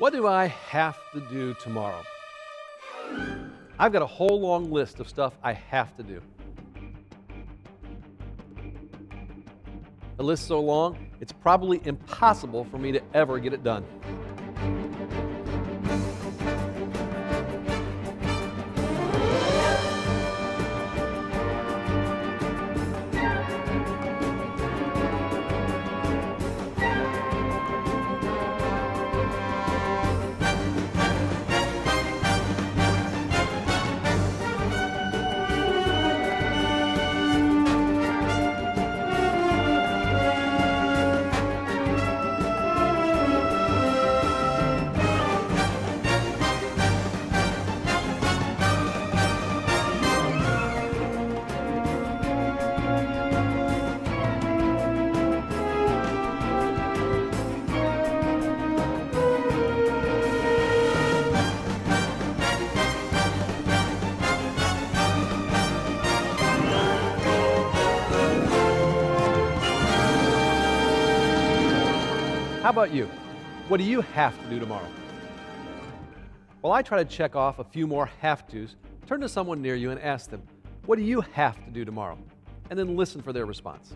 What do I have to do tomorrow? I've got a whole long list of stuff I have to do. The list so long, it's probably impossible for me to ever get it done. How about you? What do you have to do tomorrow? While I try to check off a few more have tos, turn to someone near you and ask them, What do you have to do tomorrow? And then listen for their response.